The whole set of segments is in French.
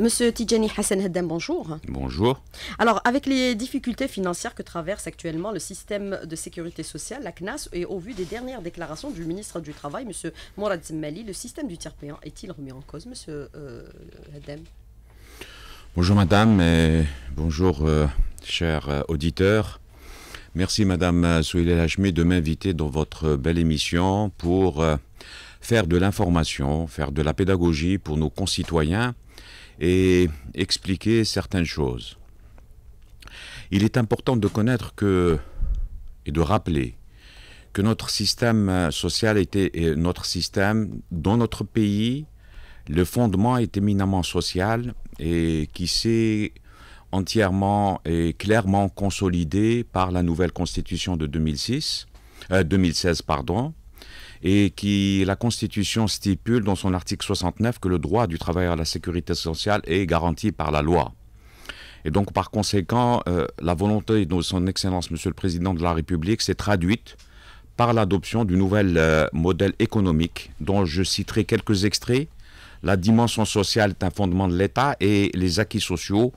Monsieur Tijani Hassan Haddam, bonjour. Bonjour. Alors, avec les difficultés financières que traverse actuellement le système de sécurité sociale, la CNAS, et au vu des dernières déclarations du ministre du Travail, Monsieur Mourad Zemmali, le système du tiers payant est-il remis en cause, Monsieur euh, Bonjour Madame et bonjour euh, chers euh, auditeurs. Merci Madame Souilé Lachmi de m'inviter dans votre belle émission pour faire de l'information, faire de la pédagogie pour nos concitoyens et expliquer certaines choses. Il est important de connaître que et de rappeler que notre système social était notre système dans notre pays, le fondement est éminemment social et qui s'est entièrement et clairement consolidé par la nouvelle constitution de 2006, 2016 euh, pardon, et qui la Constitution stipule dans son article 69 que le droit du travailleur à la sécurité sociale est garanti par la loi. Et donc par conséquent, euh, la volonté de son Excellence Monsieur le Président de la République s'est traduite par l'adoption du nouvel euh, modèle économique dont je citerai quelques extraits. La dimension sociale est un fondement de l'État et les acquis sociaux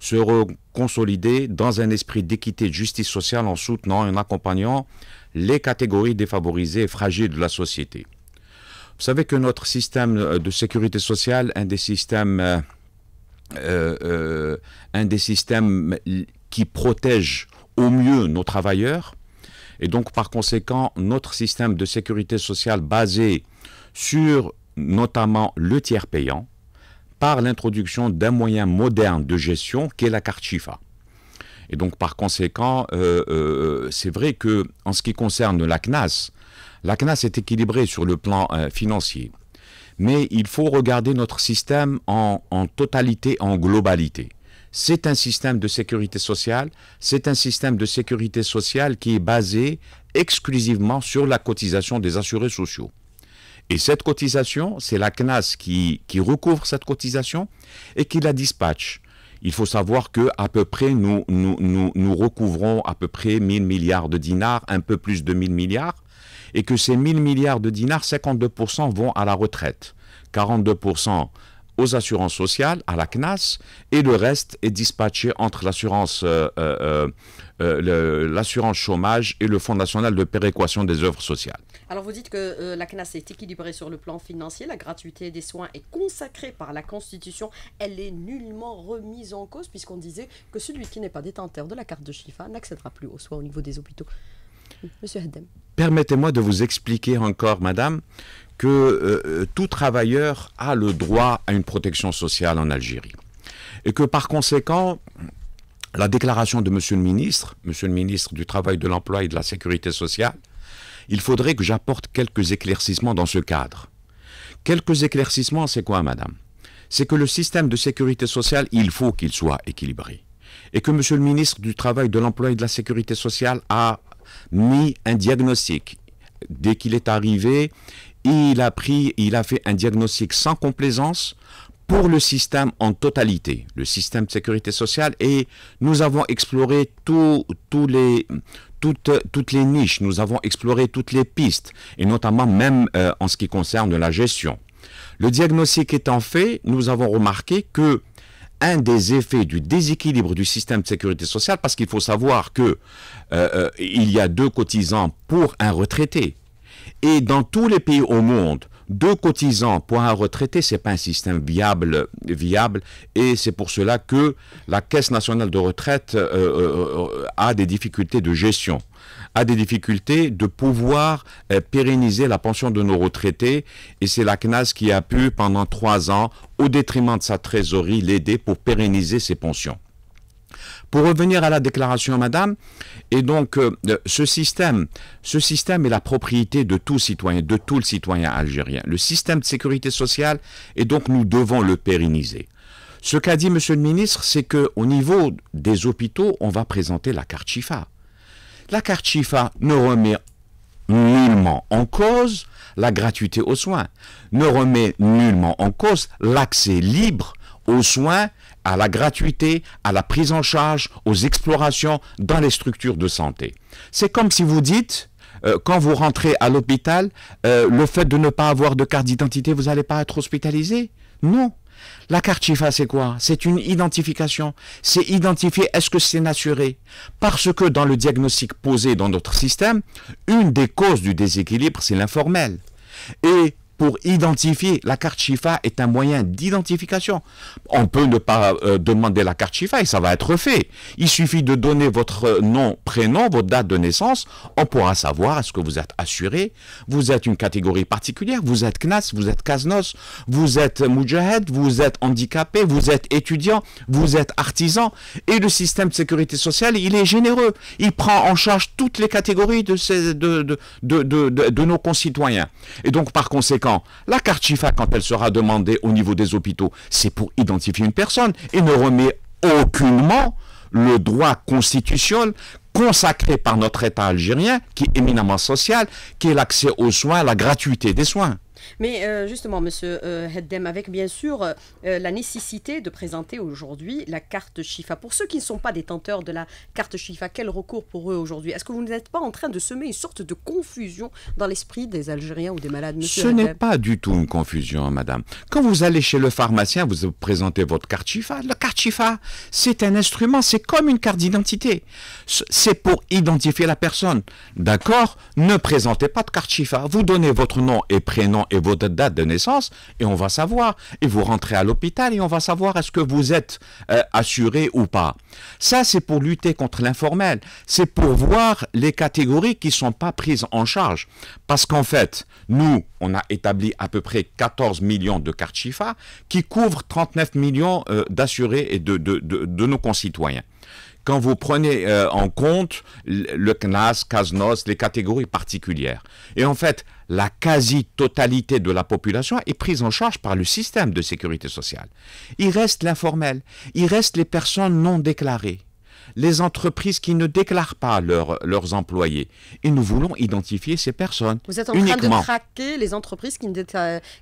seront consolidés dans un esprit d'équité et de justice sociale en soutenant et en accompagnant les catégories défavorisées et fragiles de la société. Vous savez que notre système euh, de sécurité sociale, un des systèmes, euh, euh, un des systèmes qui protège au mieux nos travailleurs, et donc par conséquent, notre système de sécurité sociale basé sur notamment le tiers payant, par l'introduction d'un moyen moderne de gestion qui est la carte Chifa. Et donc, par conséquent, euh, euh, c'est vrai que en ce qui concerne la CNAS, la CNAS est équilibrée sur le plan euh, financier. Mais il faut regarder notre système en, totalité, en globalité. C'est un système de sécurité sociale, c'est un système de sécurité sociale qui est basé exclusivement sur la cotisation des assurés sociaux. Et cette cotisation, c'est la CNAS qui, qui recouvre cette cotisation et qui la dispatche il faut savoir que à peu près nous, nous, nous, recouvrons à peu près 1000 milliards de dinars, un peu plus de 1000 milliards, et que ces 1000 milliards de dinars, 52% vont à la retraite, 42% aux assurances sociales, à la CNAS, et le reste est dispatché entre l'assurance euh, euh, euh, l'assurance chômage et le Fonds national de péréquation des œuvres sociales. Alors vous dites que la CNAS est équilibrée sur le plan financier, la gratuité des soins est consacrée par la Constitution, elle est nullement remise en cause puisqu'on disait que celui qui n'est pas détenteur de la carte de Chifa n'accédera plus aux soins au niveau des hôpitaux. Monsieur Haddem. Permettez-moi de vous expliquer encore, madame, que euh, euh, tout travailleur a le droit à une protection sociale en Algérie. Et que par conséquent, la déclaration de Monsieur le ministre, Monsieur le ministre du Travail, de l'Emploi et de la Sécurité sociale, il faudrait que j'apporte quelques éclaircissements dans ce cadre. Quelques éclaircissements, c'est quoi, madame? C'est que le système de sécurité sociale, il faut qu'il soit équilibré. Et que Monsieur le ministre du Travail, de l'Emploi et de la Sécurité sociale a mis un diagnostic. Dès qu'il est arrivé, il a pris, il a fait un diagnostic sans complaisance pour le système en totalité, le système de sécurité sociale, et nous avons exploré tous les, toutes, toutes, les niches, nous avons exploré toutes les pistes, et notamment même euh, en ce qui concerne la gestion. Le diagnostic étant fait, nous avons remarqué que un des effets du déséquilibre du système de sécurité sociale, parce qu'il faut savoir que euh, euh, il y a deux cotisants pour un retraité. Et dans tous les pays au monde, deux cotisants pour un retraité, c'est pas un système viable, viable, et c'est pour cela que la Caisse nationale de retraite euh, euh, euh, a des difficultés de gestion, a des difficultés de pouvoir pérenniser la pension de nos retraités, et c'est la CNAS qui a pu pendant trois ans, au détriment de sa trésorerie, l'aider pour pérenniser ses pensions. Pour revenir à la déclaration, madame, et donc euh, ce système, ce système est la propriété de tout citoyen, de tout le citoyen algérien. Le système de sécurité sociale, et donc nous devons le pérenniser. Ce qu'a dit Monsieur le ministre, c'est que au niveau des hôpitaux, on va présenter la carte Chifa. La carte Chifa ne remet nullement en cause la gratuité aux soins, ne remet nullement en cause l'accès libre aux soins à la gratuité, à la prise en charge, aux explorations dans les structures de santé. C'est comme si vous dites, euh, quand vous rentrez à l'hôpital, euh, le fait de ne pas avoir de carte d'identité, vous n'allez pas être hospitalisé Non. La carte Chifa, c'est quoi? C'est une identification. C'est identifier est-ce que c'est assuré. Parce que dans le diagnostic posé dans notre système, une des causes du déséquilibre, c'est l'informel. Et pour identifier. La carte Chifa est un moyen d'identification. On peut ne pas euh, demander la carte Chifa et ça va être fait. Il suffit de donner votre nom, prénom, votre date de naissance. On pourra savoir est-ce que vous êtes assuré, vous êtes une catégorie particulière, vous êtes CNAS, vous êtes CASNOS, vous êtes Mujahed, vous êtes handicapé, vous êtes étudiant, vous êtes artisan. Et le système de sécurité sociale, il est généreux. Il prend en charge toutes les catégories de nos concitoyens. Et donc, par conséquent, la carte Chifa, quand elle sera demandée au niveau des hôpitaux, c'est pour identifier une personne et ne remet aucunement le droit constitutionnel consacré par notre État algérien, qui est éminemment social, qui est l'accès aux soins, la gratuité des soins. Mais euh, justement, Monsieur euh, Heddem, avec bien sûr euh, la nécessité de présenter aujourd'hui la carte Chifa. Pour ceux qui ne sont pas détenteurs de la carte Chifa, quel recours pour eux aujourd'hui? Est-ce que vous n'êtes pas en train de semer une sorte de confusion dans l'esprit des Algériens ou des malades, Monsieur Ce n'est pas du tout une confusion, Madame. Quand vous allez chez le pharmacien, vous présentez votre carte Chifa. La carte Chifa, c'est un instrument, c'est comme une carte d'identité. C'est pour identifier la personne. D'accord? Ne présentez pas de carte Chifa. Vous donnez votre nom et prénom et votre date de naissance et on va savoir. Et vous rentrez à l'hôpital et on va savoir est-ce que vous êtes euh, assuré ou pas. Ça, c'est pour lutter contre l'informel. C'est pour voir les catégories qui ne sont pas prises en charge. Parce qu'en fait, nous, on a établi à peu près 14 millions de cartes Chifa qui couvrent 39 millions euh, d'assurés et de, nos concitoyens quand vous prenez euh, en compte le CNAS, CASNOS, les catégories particulières. Et en fait, la quasi-totalité de la population est prise en charge par le système de sécurité sociale. Il reste l'informel, il reste les personnes non déclarées les entreprises qui ne déclarent pas leurs employés. Et nous voulons identifier ces personnes. Vous êtes en train de traquer les entreprises qui ne,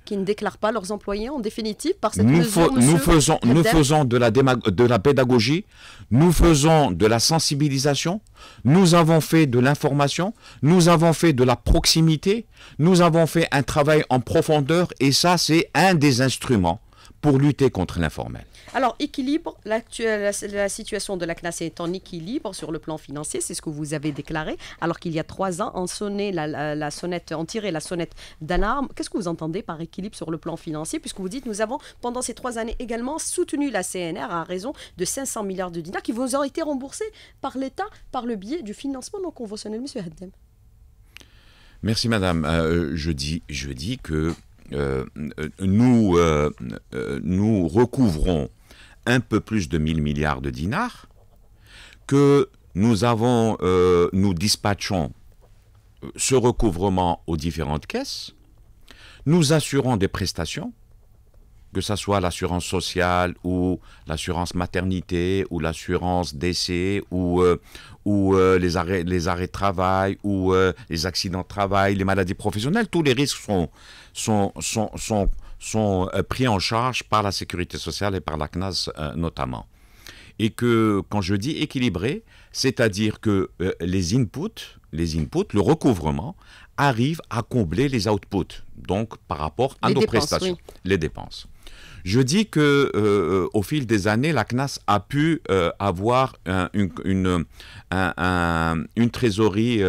qui ne, déclarent pas leurs employés en définitive par cette nous mesure, nous faisons, nous faisons de la, de la pédagogie, nous faisons de la sensibilisation, nous avons fait de l'information, nous avons fait de la proximité, nous avons fait un travail en profondeur et ça c'est un des instruments pour lutter contre l'informel. Alors, équilibre, la, la, situation de la CNAS est en équilibre sur le plan financier, c'est ce que vous avez déclaré, alors qu'il y a trois ans, on sonnait la, sonnette, on tirait la sonnette d'alarme. Qu'est-ce que vous entendez par équilibre sur le plan financier, puisque vous dites, nous avons, pendant ces trois années également, soutenu la CNR à raison de 500 milliards de dinars qui vous ont été remboursés par l'État par le biais du financement non conventionnel. Monsieur Haddem. Merci, madame. Euh, je, dis, je dis que euh, nous, euh, nous recouvrons un peu plus de 1000 milliards de dinars, que nous avons, euh, nous dispatchons euh, ce recouvrement aux différentes caisses, nous assurons des prestations, que ce soit l'assurance sociale ou l'assurance maternité ou l'assurance décès ou, euh, ou les, arrêts, les arrêts de travail ou les accidents de travail, les maladies professionnelles, tous les risques sont, sont, sont, sont sont euh, pris en charge par la sécurité sociale et par la CNAS euh, notamment. Et que quand je dis équilibré, c'est-à-dire que euh, les inputs, les inputs, le recouvrement, arrive à combler les outputs, donc par rapport à nos prestations, les dépenses. Je dis que au fil des années, la CNAS a pu avoir une, une, une, trésorerie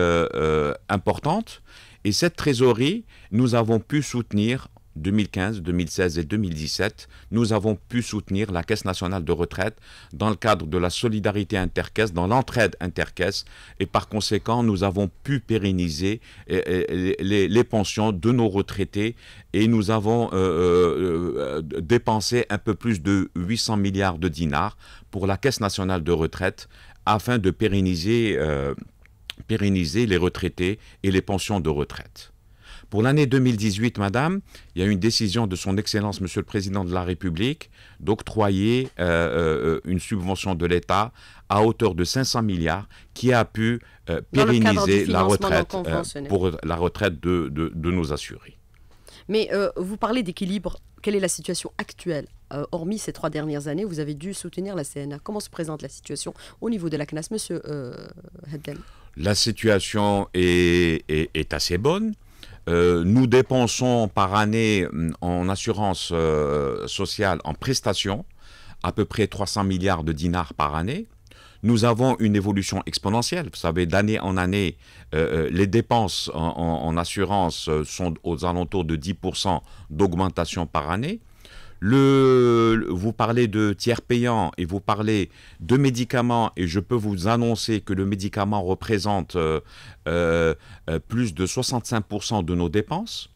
importante, et cette trésorerie, nous avons pu soutenir 2015, 2016 et 2017, nous avons pu soutenir la Caisse nationale de retraite dans le cadre de la solidarité intercaisse, dans l'entraide intercaisse, et par conséquent, nous avons pu pérenniser eh, eh, les, pensions de nos retraités et nous avons euh, euh, euh, dépensé un peu plus de 800 milliards de dinars pour la Caisse nationale de retraite afin de pérenniser, pérenniser les retraités et les pensions de retraite. Pour l'année 2018, madame, il y a une décision de son Excellence, Monsieur le Président de la République, d'octroyer euh, euh, une subvention de l'État à hauteur de 500 milliards qui a pu euh, pérenniser la retraite pour la retraite de, de, nos assurés. Mais vous parlez d'équilibre. Quelle est la situation actuelle? Hormis ces trois dernières années, vous avez dû soutenir la CNA. Comment se présente la situation au niveau de la CNAS, Monsieur Heddem La situation est, assez bonne. Euh, nous dépensons par année mm, en assurance euh, sociale, en prestations, à peu près 300 milliards de dinars par année. Nous avons une évolution exponentielle. Vous savez, d'année en année, euh, les dépenses en assurance sont aux alentours de 10% d'augmentation par année. Vous parlez de tiers payants et vous parlez de médicaments et je peux vous annoncer que le médicament représente euh, euh, euh, plus de 65% de nos dépenses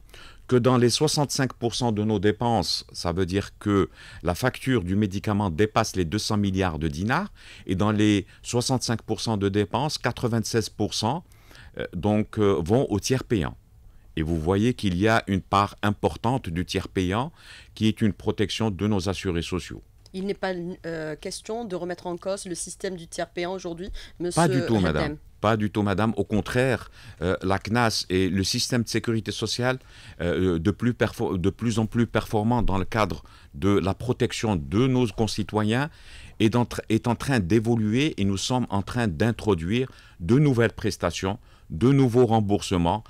que dans les 65% de nos dépenses, ça veut dire que la facture du médicament dépasse les 200 milliards de dinars, et dans les 65% de dépenses, 96% donc, vont au tiers payant. Et vous voyez qu'il y a une part importante du tiers payant qui est une protection de nos assurés sociaux. Il n'est pas euh, question de remettre en cause le système du tiers payant aujourd'hui, monsieur Pas du tout, madame. Pas du tout, madame. Au contraire, euh, la CNAS et le système de sécurité sociale euh, de, plus de plus en plus performant dans le cadre de la protection de nos concitoyens est est en train d'évoluer et nous sommes en train d'introduire de nouvelles prestations, de nouveaux remboursements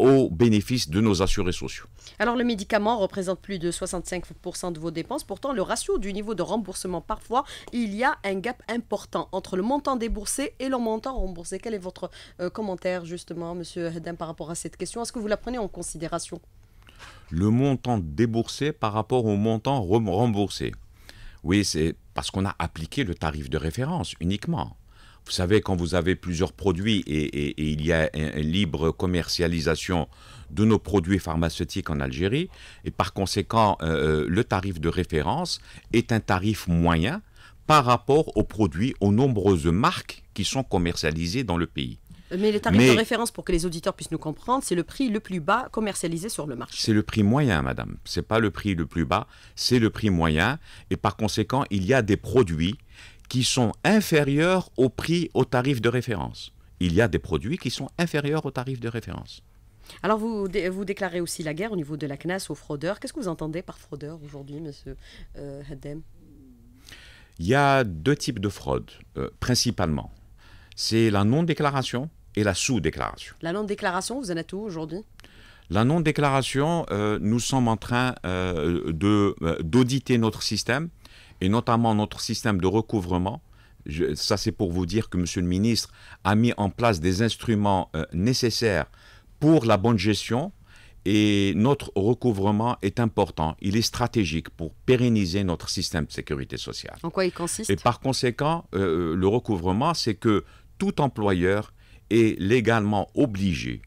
au bénéfice de nos assurés sociaux. Alors le médicament représente plus de 65% de vos dépenses. Pourtant, le ratio du niveau de remboursement, parfois, il y a un gap important entre le montant déboursé et le montant remboursé. Quel est votre euh, commentaire justement, Monsieur Hedem, par rapport à cette question? Est-ce que vous la prenez en considération? Le montant déboursé par rapport au montant remboursé. Oui, c'est parce qu'on a appliqué le tarif de référence uniquement. Vous savez, quand vous avez plusieurs produits et, il y a une libre commercialisation de nos produits pharmaceutiques en Algérie, et par conséquent, euh, euh, le tarif de référence est un tarif moyen par rapport aux produits, aux nombreuses marques qui sont commercialisées dans le pays. Mais le tarif de référence, pour que les auditeurs puissent nous comprendre, c'est le prix le plus bas commercialisé sur le marché. C'est le prix moyen, madame. Ce n'est pas le prix le plus bas, c'est le prix moyen. Et par conséquent, il y a des produits qui sont inférieurs au prix, au tarif de référence. Il y a des produits qui sont inférieurs au tarif de référence. Alors, vous, vous déclarez aussi la guerre au niveau de la CNAS aux fraudeurs. Qu'est-ce que vous entendez par fraudeur aujourd'hui, monsieur euh, Haddem? Il y a deux types de fraude, euh, principalement. C'est la non-déclaration et la sous-déclaration. La non-déclaration, vous en êtes où aujourd'hui? La non-déclaration, euh, nous sommes en train d'auditer notre système et notamment notre système de recouvrement. ça, c'est pour vous dire que M. le ministre a mis en place des instruments euh, nécessaires pour la bonne gestion et notre recouvrement est important. Il est stratégique pour pérenniser notre système de sécurité sociale. En quoi il consiste? Et par conséquent, euh, le recouvrement, c'est que tout employeur est légalement obligé,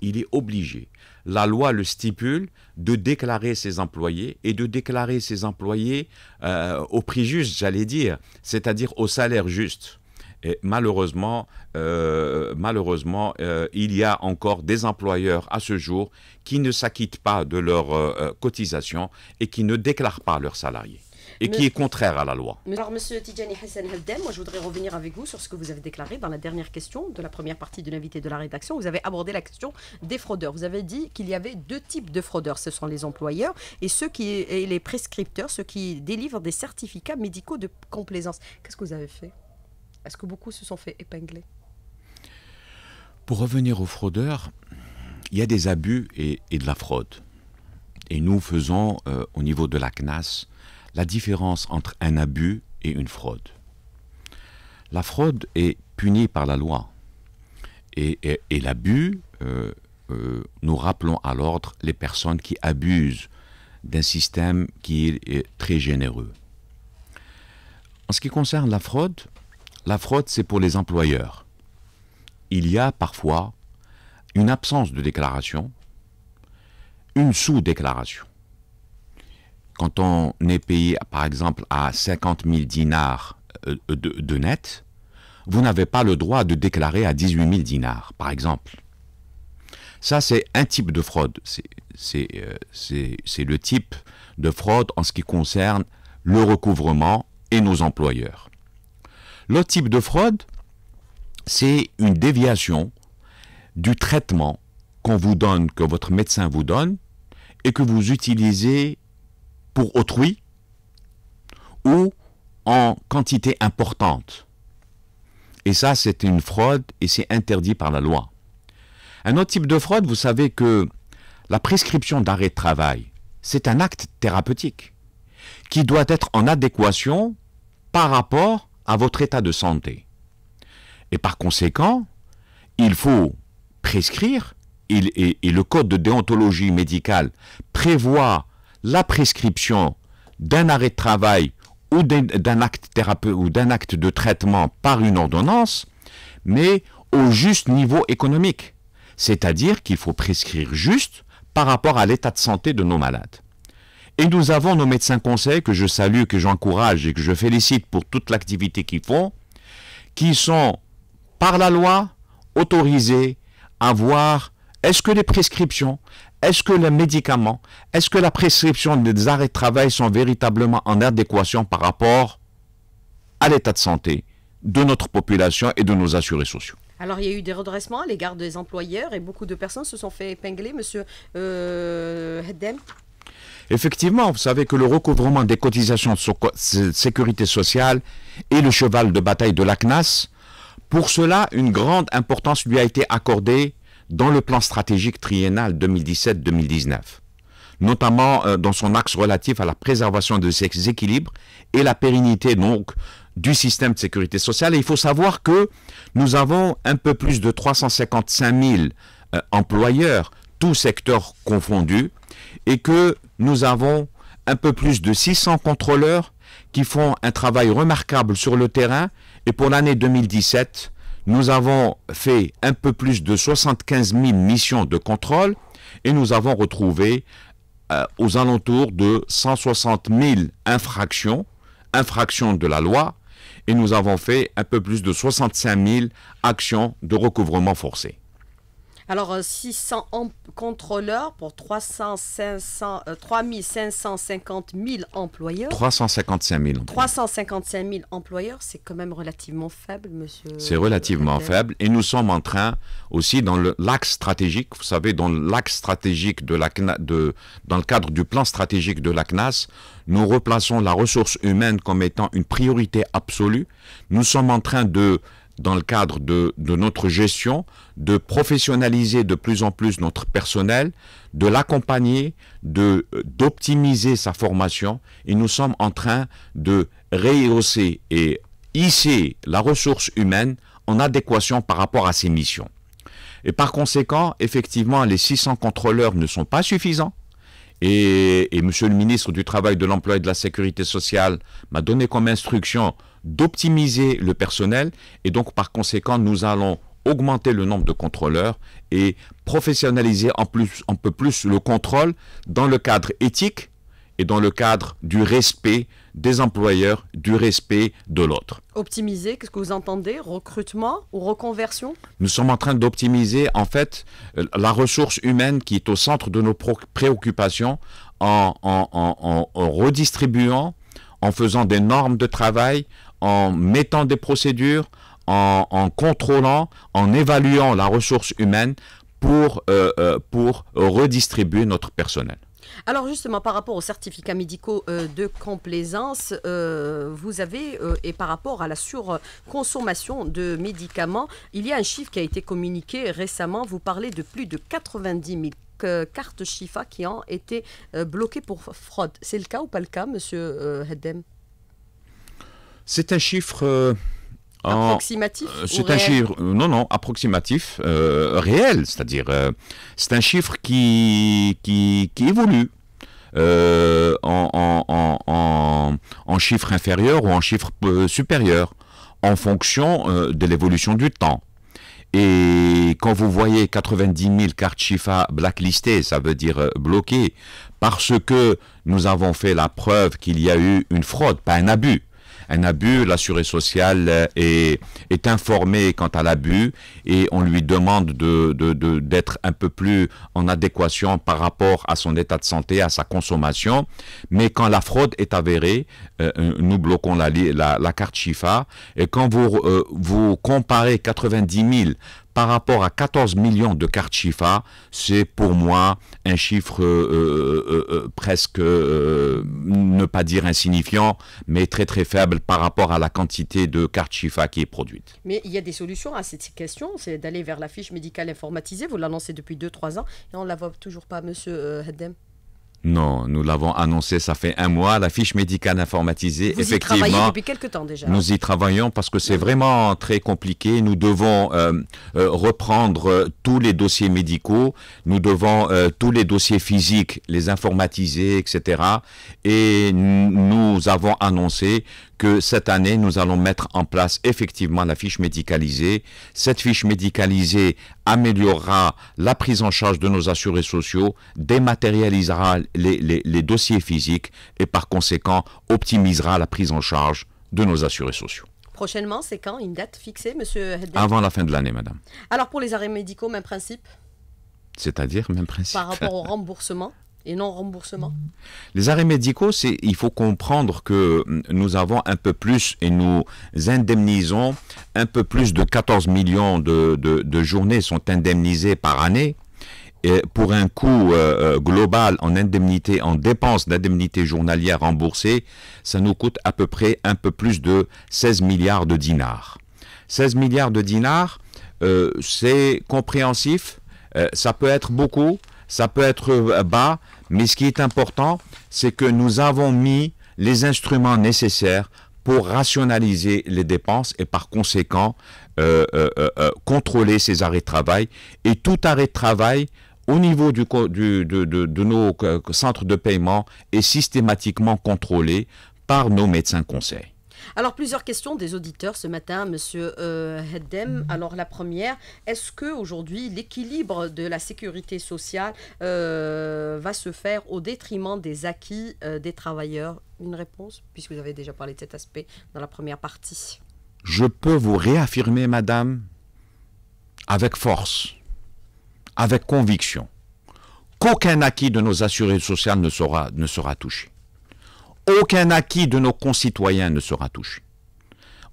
il est obligé la loi le stipule, de déclarer ses employés et de déclarer ses employés euh, au prix juste, j'allais dire, c'est-à-dire au salaire juste. Et malheureusement, euh, malheureusement euh, il y a encore des employeurs à ce jour qui ne s'acquittent pas de leurs cotisations et qui ne déclarent pas leurs salariés et qui est contraire à la loi. Alors, Monsieur Tidjani Hassan Heldem, moi je voudrais revenir avec vous sur ce que vous avez déclaré dans la dernière question de la première partie de l'invité de la rédaction. Vous avez abordé la question des fraudeurs. Vous avez dit qu'il y avait deux types de fraudeurs. Ce sont les employeurs et ceux qui et les prescripteurs, ceux qui délivrent des certificats médicaux de complaisance. Qu'est-ce que vous avez fait? Est-ce que beaucoup se sont fait épingler? Pour revenir aux fraudeurs, il y a des abus et, de la fraude. Et nous faisons, euh, au niveau de la CNAS, la différence entre un abus et une fraude. La fraude est punie par la loi. Et, l'abus, euh, euh, nous rappelons à l'ordre les personnes qui abusent d'un système qui est, très généreux. En ce qui concerne la fraude, la fraude, c'est pour les employeurs. Il y a parfois une absence de déclaration, une sous-déclaration quand on est payé, par exemple, à 50 000 dinars euh, de, net, vous n'avez pas le droit de déclarer à 18 000 dinars, par exemple. Ça, c'est un type de fraude. Euh, c'est le type de fraude en ce qui concerne le recouvrement et nos employeurs. L'autre type de fraude, c'est une déviation du traitement qu'on vous donne, que votre médecin vous donne, et que vous utilisez pour autrui ou en quantité importante. Et ça, c'est une fraude et c'est interdit par la loi. Un autre type de fraude, vous savez que la prescription d'arrêt de travail, c'est un acte thérapeutique qui doit être en adéquation par rapport à votre état de santé. Et par conséquent, il faut prescrire, et, le code de déontologie médicale prévoit la prescription d'un arrêt de travail ou d'un acte thérapeute ou d'un acte de traitement par une ordonnance, mais au juste niveau économique. C'est-à-dire qu'il faut prescrire juste par rapport à l'état de santé de nos malades. Et nous avons nos médecins conseils que je salue, que j'encourage et que je félicite pour toute l'activité qu'ils font, qui sont par la loi autorisés à voir est-ce que les prescriptions, est-ce que les médicaments, est-ce que la prescription des arrêts de travail sont véritablement en adéquation par rapport à l'état de santé de notre population et de nos assurés sociaux? Alors, il y a eu des redressements à l'égard des employeurs et beaucoup de personnes se sont fait épingler, monsieur euh, Heddem. Effectivement, vous savez que le recouvrement des cotisations de sécurité sociale est le cheval de bataille de la CNAS. Pour cela, une grande importance lui a été accordée dans le plan stratégique triennal 2017-2019, notamment euh, dans son axe relatif à la préservation de ses équilibres et la pérennité donc du système de sécurité sociale. Il faut savoir que nous avons un peu plus de 355 000 euh, employeurs, tous secteurs confondus, et que nous avons un peu plus de 600 contrôleurs qui font un travail remarquable sur le terrain. Et pour l'année 2017, nous avons fait un peu plus de 75 000 missions de contrôle et nous avons retrouvé euh, aux alentours de 160 000 infractions, infractions de la loi, et nous avons fait un peu plus de 65 000 actions de recouvrement forcé. Alors, 600 euh, contrôleurs pour 300, 500, 3550 000 employeurs. 355 000. 355 000 employeurs, c'est quand même relativement faible, monsieur. C'est relativement faible. Et nous sommes en train aussi, dans l'axe stratégique, vous savez, dans l'axe stratégique de la de, dans le cadre du plan stratégique de la CNAS, nous replaçons la ressource humaine comme étant une priorité absolue. Nous sommes en train de dans le cadre de, notre gestion, de professionnaliser de plus en plus notre personnel, de l'accompagner, de d'optimiser sa formation. Et nous sommes en train de rehausser et hisser la ressource humaine en adéquation par rapport à ses missions. Et par conséquent, effectivement, les 600 contrôleurs ne sont pas suffisants. Et, et Monsieur le ministre du Travail, de l'Emploi et de la Sécurité sociale m'a donné comme instruction d'optimiser le personnel. Et donc par conséquent nous allons augmenter le nombre de contrôleurs et professionnaliser en plus un peu plus le contrôle dans le cadre éthique et dans le cadre du respect des employeurs, du respect de l'autre. Optimiser, qu'est-ce que vous entendez? Recrutement ou reconversion? Nous sommes en train d'optimiser en fait euh, la ressource humaine qui est au centre de nos préoccupations en, en redistribuant, en faisant des normes de travail, en mettant des procédures, en, contrôlant, en évaluant la ressource humaine pour, euh, euh, pour redistribuer notre personnel. Alors justement, par rapport aux certificats médicaux euh, de complaisance, vous avez, et par rapport à la surconsommation de médicaments, il y a un chiffre qui a été communiqué récemment. Vous parlez de plus de 90 000 cartes Chifa qui ont été bloquées pour fraude. C'est le cas ou pas le cas, Monsieur Heddem c'est un chiffre... Euh, approximatif euh, C'est un chiffre, euh, non, non, approximatif, réel, c'est-à-dire c'est un chiffre qui, qui, évolue. en, en, chiffre inférieur ou en chiffre supérieur, en fonction de l'évolution du temps. Et quand vous voyez 90 000 cartes Chifa blacklistées, ça veut dire bloquées, parce que nous avons fait la preuve qu'il y a eu une fraude, pas un abus un abus, l'assuré social euh, est, est informé quant à l'abus et on lui demande de, d'être un peu plus en adéquation par rapport à son état de santé, à sa consommation. Mais quand la fraude est avérée, euh, euh, nous bloquons la, la, carte Chifa. Et quand vous, vous comparez 90 000 par rapport à 14 millions de cartes Chifa, c'est pour moi un chiffre presque, ne pas dire insignifiant, mais très très faible par rapport à la quantité de cartes Chifa qui est produite. Mais il y a des solutions à cette question, c'est d'aller vers la fiche médicale informatisée. Vous l'annoncez depuis 2-3 ans et on ne la voit toujours pas, monsieur Haddem. Non, nous l'avons annoncé, ça fait un mois, la fiche médicale informatisée. Vous effectivement, y travaillez depuis quelques temps déjà. Nous y travaillons parce que c'est vraiment très compliqué. Nous devons euh, euh, reprendre euh, tous les dossiers médicaux, nous devons tous les dossiers physiques, les informatiser, etc. Et nous avons annoncé que cette année, nous allons mettre en place effectivement la fiche médicalisée. Cette fiche médicalisée améliorera la prise en charge de nos assurés sociaux, dématérialisera les, dossiers physiques et par conséquent optimisera la prise en charge de nos assurés sociaux. Prochainement, c'est quand Une date fixée, monsieur Avant la fin de l'année, madame. Alors pour les arrêts médicaux, même principe? C'est-à-dire même principe? Par rapport au remboursement? Les arrêts médicaux, il faut comprendre que nous avons un peu plus et nous indemnisons un peu plus de 14 millions de, journées sont indemnisées par année. Et pour un coût euh, euh, global en indemnité, en dépenses d'indemnité journalière remboursées, ça nous coûte à peu près un peu plus de 16 milliards de dinars. 16 milliards de dinars, euh, c'est compréhensif, ça peut être beaucoup, ça peut être euh, bas, mais ce qui est important, c'est que nous avons mis les instruments nécessaires pour rationaliser les dépenses et par conséquent euh, euh, contrôler ces arrêts de travail. Et tout arrêt de travail au niveau de, de, nos centres de paiement est systématiquement contrôlé par nos médecins conseils. Alors, plusieurs questions des auditeurs ce matin, Monsieur euh, Heddem. Alors, la première, est-ce que aujourd'hui l'équilibre de la sécurité sociale euh, va se faire au détriment des acquis euh, des travailleurs? Une réponse, puisque vous avez déjà parlé de cet aspect dans la première partie. Je peux vous réaffirmer, Madame, avec force, avec conviction, qu'aucun acquis de nos assurés sociaux ne sera, ne sera touché aucun acquis de nos concitoyens ne sera touché.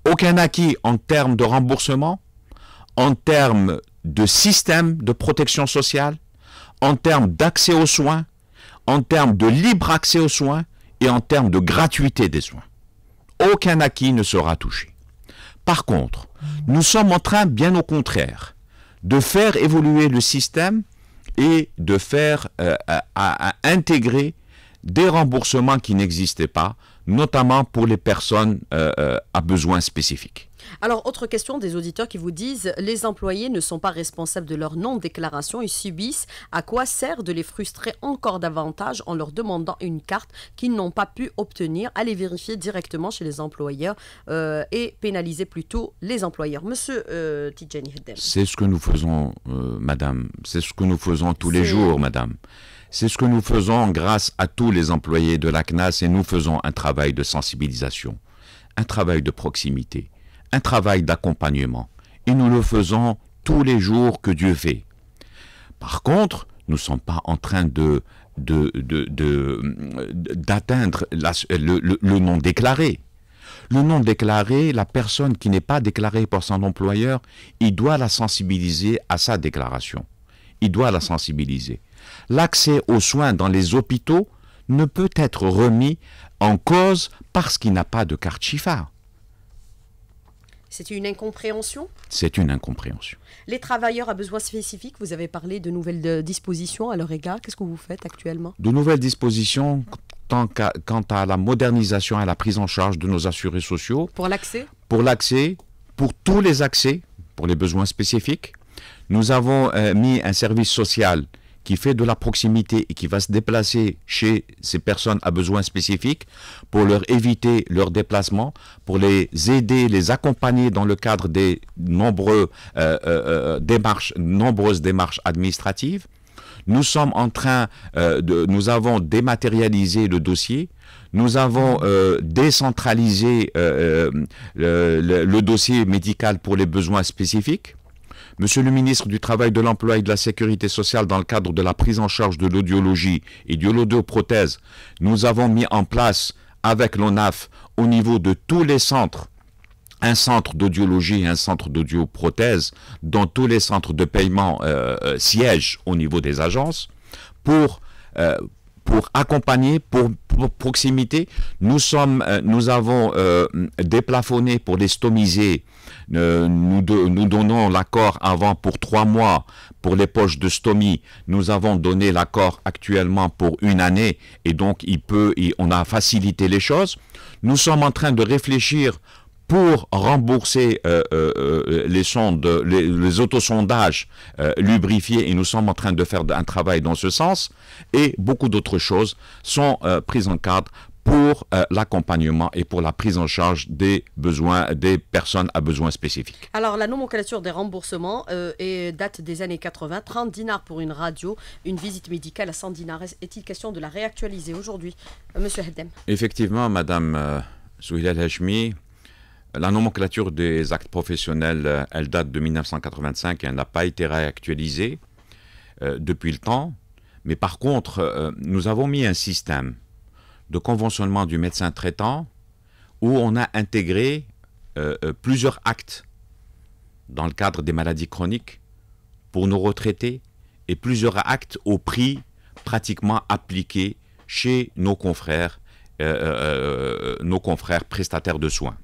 Aucun acquis en termes de remboursement, en termes de système de protection sociale, en termes d'accès aux soins, en termes de libre accès aux soins et en termes de gratuité des soins. Aucun acquis ne sera touché. Par contre, nous sommes en train, bien au contraire, de faire évoluer le système et de faire euh, intégrer des remboursements qui n'existaient pas, notamment pour les personnes euh, euh, à besoins spécifiques. Alors, autre question des auditeurs qui vous disent les employés ne sont pas responsables de leur non-déclaration, ils subissent. À quoi sert de les frustrer encore davantage en leur demandant une carte qu'ils n'ont pas pu obtenir? Allez vérifier directement chez les employeurs euh, et pénaliser plutôt les employeurs. Monsieur euh, Tijani C'est ce que nous faisons, madame. C'est ce que nous faisons tous les jours, madame. C'est ce que nous faisons grâce à tous les employés de la CNAS et nous faisons un travail de sensibilisation, un travail de proximité, un travail d'accompagnement. Et nous le faisons tous les jours que Dieu fait. Par contre, nous ne sommes pas en train de d'atteindre le, le, non déclaré. Le non déclaré, la personne qui n'est pas déclarée par son employeur, il doit la sensibiliser à sa déclaration. Il doit la sensibiliser l'accès aux soins dans les hôpitaux ne peut être remis en cause parce qu'il n'a pas de carte Chifa. C'est une incompréhension? C'est une incompréhension. Les travailleurs à besoins spécifiques, vous avez parlé de nouvelles euh, dispositions à leur égard. Qu'est-ce que vous faites actuellement? De nouvelles dispositions quant à la modernisation et à la prise en charge de nos assurés sociaux. Pour l'accès? Pour l'accès, pour tous les accès, pour les besoins spécifiques. Nous avons euh, mis un service social qui fait de la proximité et qui va se déplacer chez ces personnes à besoins spécifiques pour leur éviter leur déplacement, pour les aider, les accompagner dans le cadre des nombreux, euh, euh, euh, démarches, nombreuses démarches administratives. Nous sommes en train de, nous avons dématérialisé le dossier. Nous avons décentralisé le, dossier médical pour les besoins spécifiques. Monsieur le ministre du Travail, de l'Emploi et de la Sécurité sociale, dans le cadre de la prise en charge de l'audiologie et de l'audioprothèse, nous avons mis en place avec l'ONAF au niveau de tous les centres un centre d'audiologie et un centre d'audioprothèse dont tous les centres de paiement euh, euh, siègent au niveau des agences pour euh, pour accompagner, pour, proximité, nous sommes, nous avons déplafonné pour les stomiser. nous, donnons l'accord avant pour trois mois pour les poches de stomie. Nous avons donné l'accord actuellement pour une année et donc il peut, on a facilité les choses. Nous sommes en train de réfléchir pour rembourser euh, euh, euh, les sondes, les, autosondages lubrifiés, et nous sommes en train de faire un travail dans ce sens, et beaucoup d'autres choses sont prises en cadre pour l'accompagnement et pour la prise en charge des besoins des personnes à besoins spécifiques. Alors la nomenclature des remboursements est, date des années 80, 30 dinars pour une radio, une visite médicale à 100 dinars. Est-il question de la réactualiser aujourd'hui, Monsieur Heddem Effectivement, Madame Souhila Hashmi, la nomenclature des actes professionnels, euh, elle date de 1985 et elle n'a pas été réactualisée euh, depuis le temps. Mais par contre, euh, nous avons mis un système de conventionnement du médecin traitant où on a intégré plusieurs actes dans le cadre des maladies chroniques pour nos retraités et plusieurs actes au prix pratiquement appliqués chez nos confrères, nos confrères prestataires de soins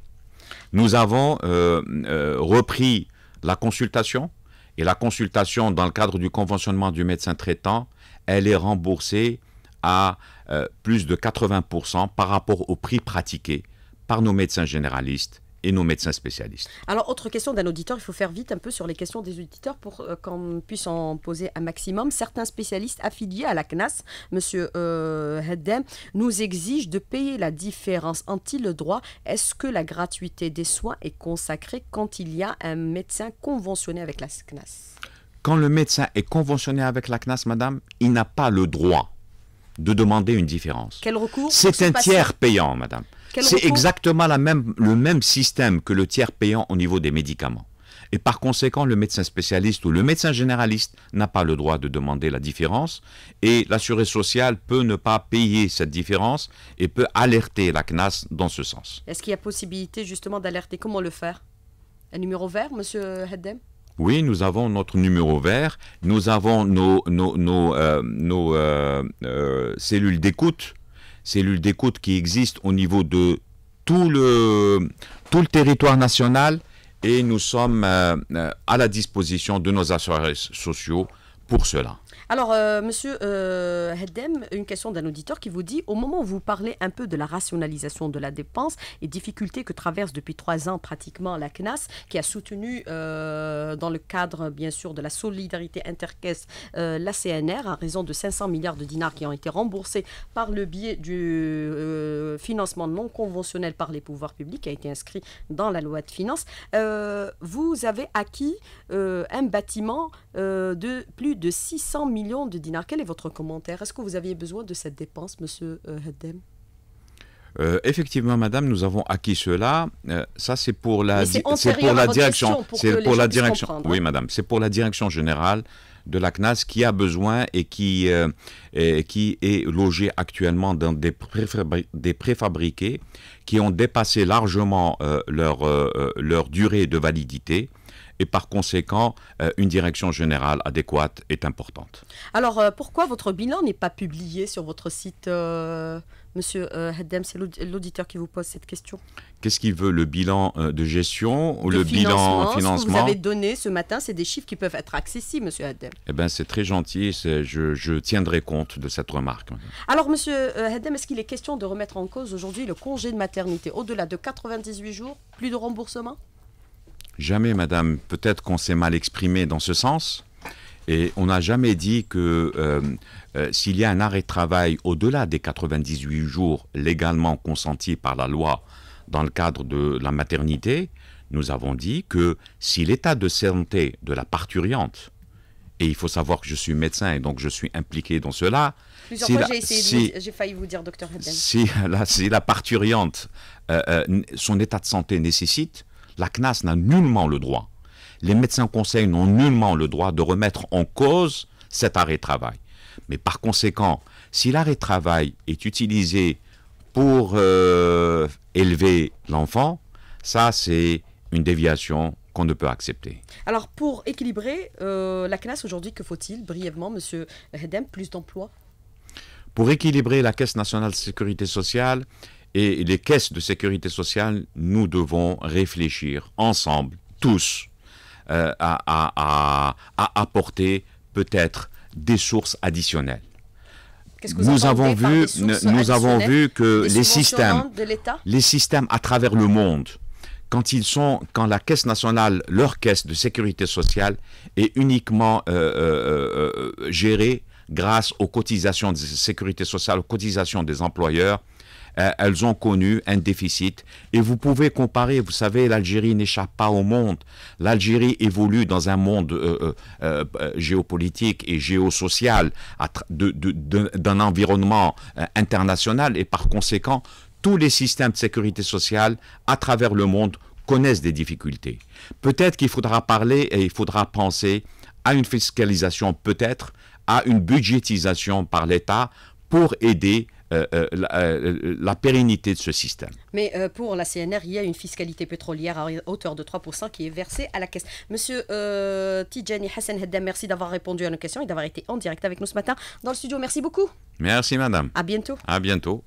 nous avons euh, euh, repris la consultation. Et la consultation, dans le cadre du conventionnement du médecin traitant, elle est remboursée à euh, plus de 80% par rapport au prix pratiqué par nos médecins généralistes et nos médecins spécialistes. Alors, autre question d'un auditeur, il faut faire vite un peu sur les questions des auditeurs pour euh, qu'on puisse en poser un maximum. Certains spécialistes affiliés à la CNAS, Monsieur euh, Heddem, nous exigent de payer la différence. Ont-ils le droit? Est-ce que la gratuité des soins est consacrée quand il y a un médecin conventionné avec la CNAS? Quand le médecin est conventionné avec la CNAS, madame, il n'a pas le droit de demander une différence. Quel recours C'est un tiers payant, madame. C'est exactement la même, le même système que le tiers payant au niveau des médicaments. Et par conséquent, le médecin spécialiste ou le médecin généraliste n'a pas le droit de demander la différence. Et l'assuré social peut ne pas payer cette différence et peut alerter la CNAS dans ce sens. Est-ce qu'il y a possibilité justement d'alerter? Comment le faire? Un numéro vert, monsieur Haddem? Oui, nous avons notre numéro vert, nous avons nos, nos, nos, euh, euh, euh, cellules d'écoute. Cellules d'écoute qui existent au niveau de tout le, tout le territoire national. Et nous sommes à la disposition de nos assureurs sociaux pour cela. Alors, euh, monsieur euh, Heddem, une question d'un auditeur qui vous dit au moment où vous parlez un peu de la rationalisation de la dépense et difficultés que traverse depuis trois ans pratiquement la CNAS, qui a soutenu euh, dans le cadre, bien sûr, de la solidarité intercaisse la CNR à raison de 500 milliards de dinars qui ont été remboursés par le biais du financement non conventionnel par les pouvoirs publics qui a été inscrit dans la loi de finances. vous avez acquis un bâtiment de plus de 600 millions de dinars. Quel est votre commentaire? Est-ce que vous aviez besoin de cette dépense, monsieur euh, Haddem? Euh, effectivement, madame, nous avons acquis cela. Euh, ça, c'est pour la, c'est pour la direction. C'est pour la direction. Hein. Oui, madame. C'est pour la direction générale de la CNAS qui a besoin et qui, qui est logé actuellement dans des, des préfabriqués qui ont dépassé largement leur, leur durée de validité et par conséquent, euh, une direction générale adéquate est importante. Alors, euh, pourquoi votre bilan n'est pas publié sur votre site euh, Monsieur Haddem, c'est l'auditeur qui vous pose cette question. Qu'est-ce qu'il veut Le bilan de gestion ou le bilan financement? Ce que vous avez donné ce matin, c'est des chiffres qui peuvent être accessibles, Monsieur Haddem? Eh bien, c'est très gentil. Je, je, tiendrai compte de cette remarque. Alors, Monsieur Haddem, est-ce qu'il est question de remettre en cause aujourd'hui le congé de maternité? Au-delà de 98 jours, plus de remboursement? Jamais, madame. Peut-être qu'on s'est mal exprimé dans ce sens. Et on n'a jamais dit que euh, euh, s'il y a un arrêt de travail au-delà des 98 jours légalement consentis par la loi dans le cadre de la maternité, nous avons dit que si l'état de santé de la parturiante, et il faut savoir que je suis médecin et donc je suis impliqué dans cela. Plusieurs fois, j'ai essayé, j'ai failli vous dire, docteur Si la, si la parturiante, euh, son état de santé nécessite, la CNAS n'a nullement le droit, les médecins conseils n'ont nullement le droit de remettre en cause cet arrêt de travail. Mais par conséquent, si l'arrêt de travail est utilisé pour euh, élever l'enfant, Ça, c'est une déviation qu'on ne peut accepter. Alors, pour équilibrer euh, la CNAS aujourd'hui, que faut-il brièvement, Monsieur Hedem, plus d'emplois? Pour équilibrer la Caisse nationale de sécurité sociale et les caisses de sécurité sociale, nous devons réfléchir ensemble, tous, euh, à, apporter peut-être des sources additionnelles. nous avons vu, nous avons vu que les systèmes, les systèmes à travers le monde, quand ils sont, quand la caisse nationale, leur caisse de sécurité sociale est uniquement euh, euh, gérée grâce aux cotisations de sécurité sociale, aux cotisations des employeurs, euh, elles ont connu un déficit. Et vous pouvez comparer, vous savez, l'Algérie n'échappe pas au monde. L'Algérie évolue dans un monde euh, euh, géopolitique et géosocial d'un environnement international et par conséquent, tous les systèmes de sécurité sociale à travers le monde connaissent des difficultés. Peut-être qu'il faudra parler et il faudra penser à une fiscalisation, peut-être à une budgétisation par l'État pour aider euh, euh, euh, la, pérennité de ce système. Mais pour la CNR, il y a une fiscalité pétrolière à hauteur de 3% qui est versée à la caisse. Monsieur Tijani Hassan Heddem, merci d'avoir répondu à nos questions et d'avoir été en direct avec nous ce matin dans le studio. Merci beaucoup. Merci, madame. À bientôt. À bientôt.